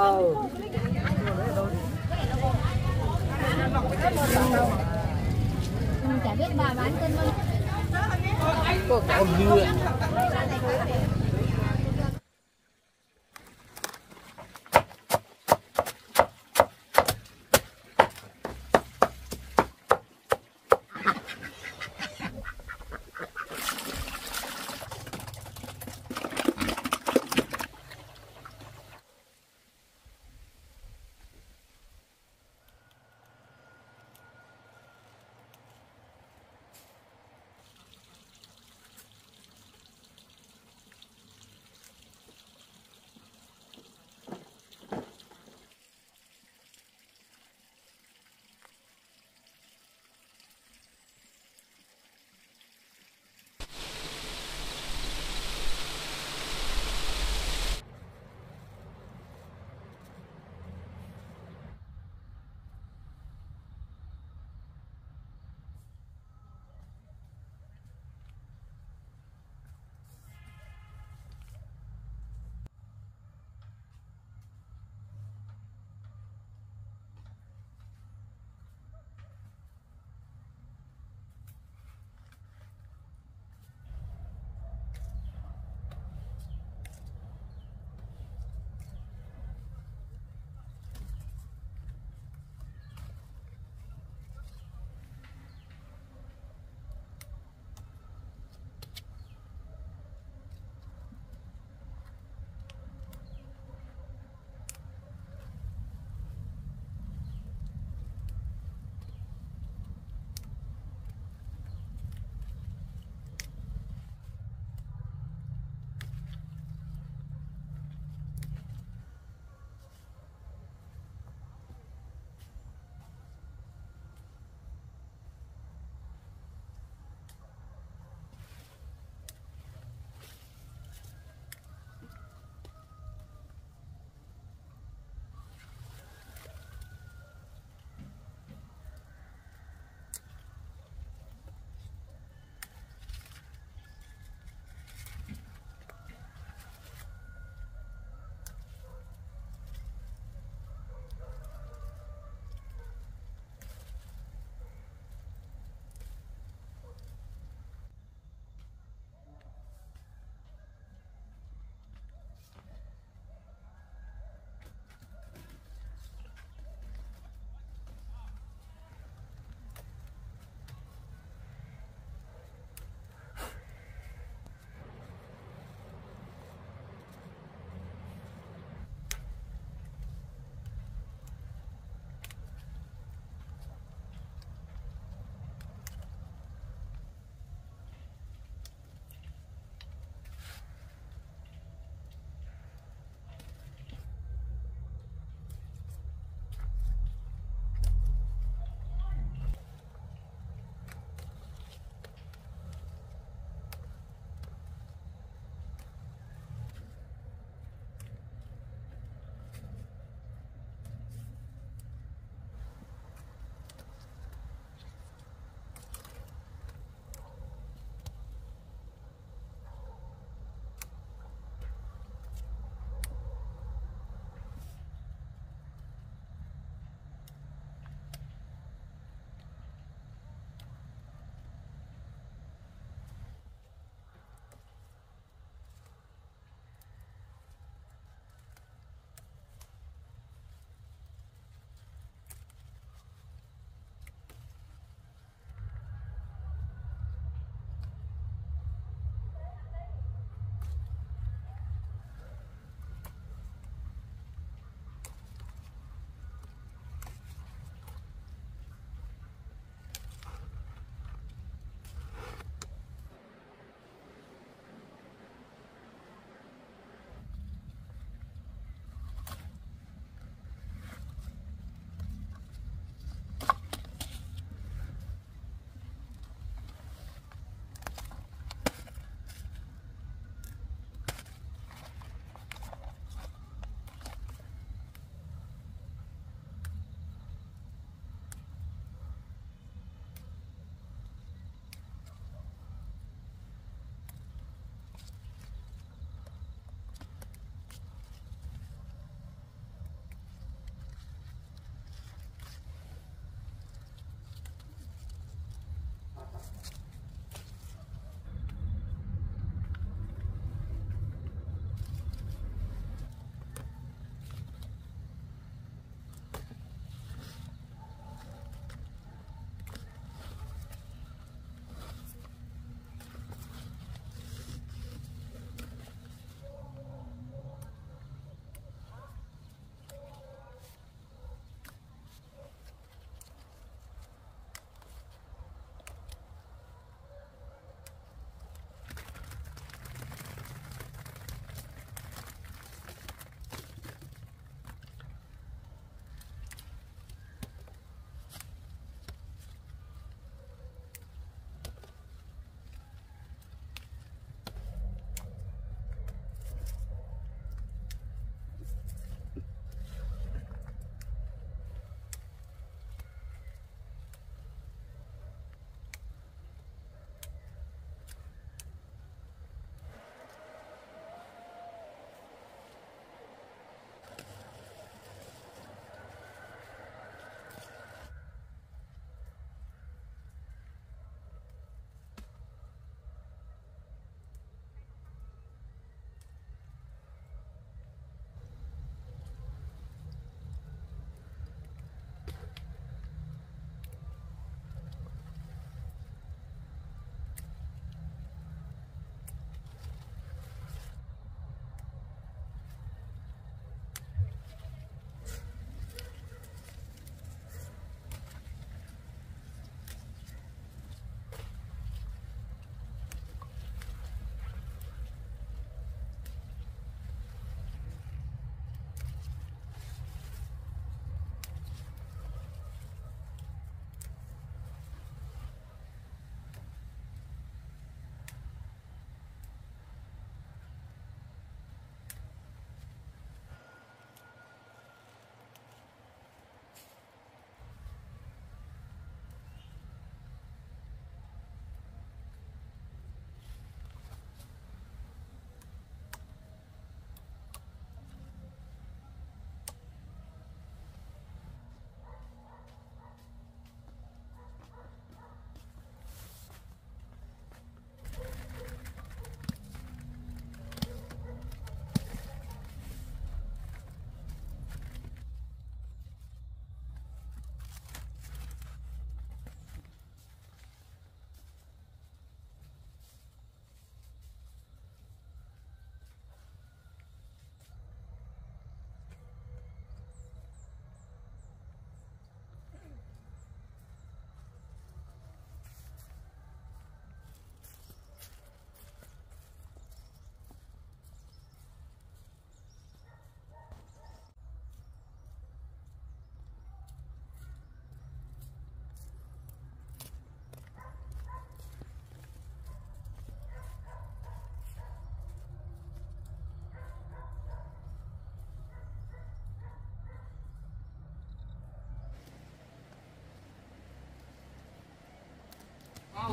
ờ chả biết bà bán cân bao nhiêu có con dưa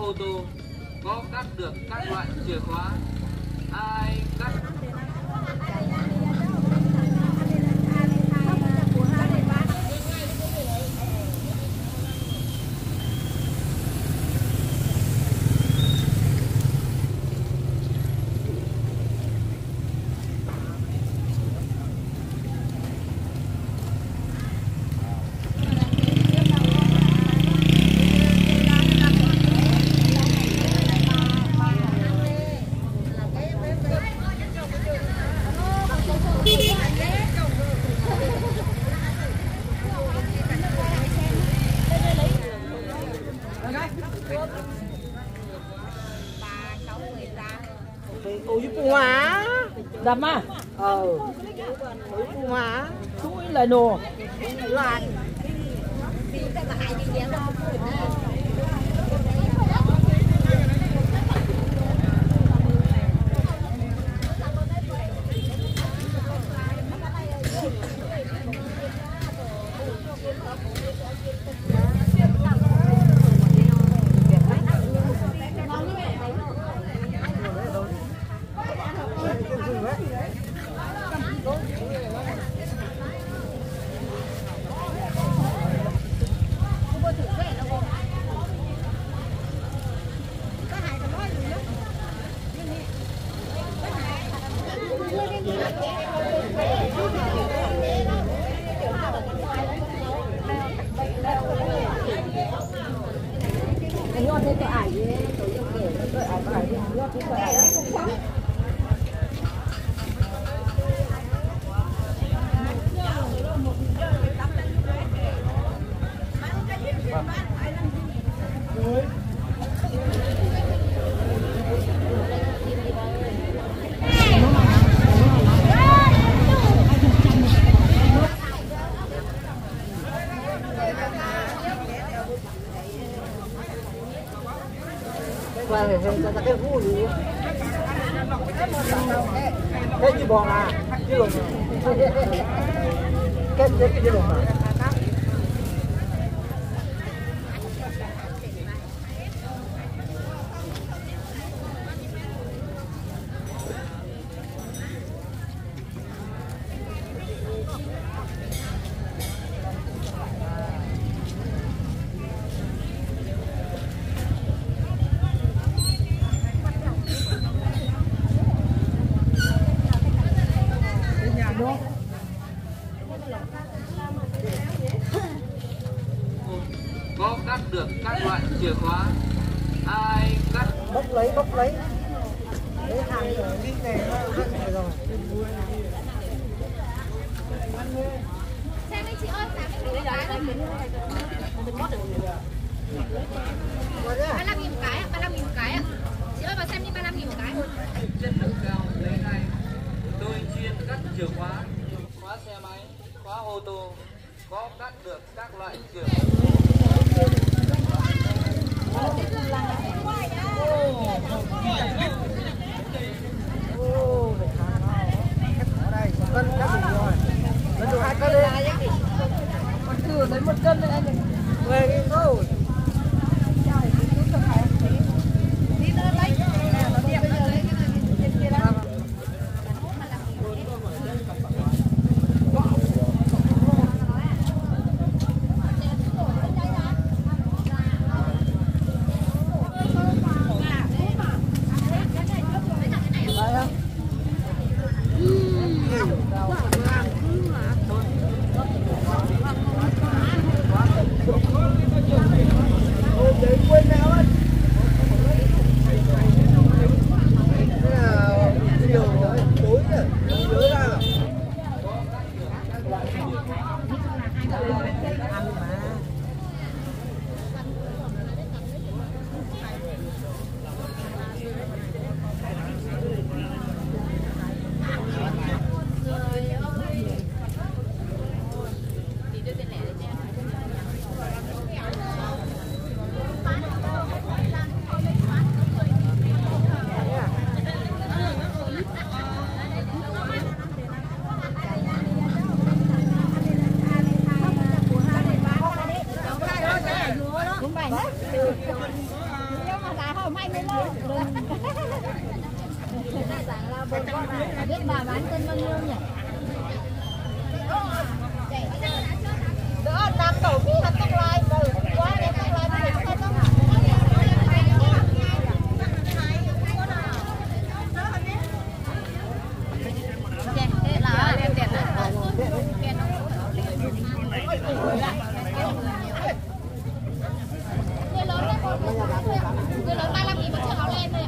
ô tô có cắt được các loại chìa khóa? Ai dám à Ờ. Mới puma á. Chuỗi lại nồ. 全然叩ける cân đã đủ rồi. Lần đủ hai cân đi còn thừa lấy một cân nữa anh người lớn 35 nghìn vẫn chưa áo len này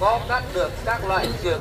có cắt được các loại dược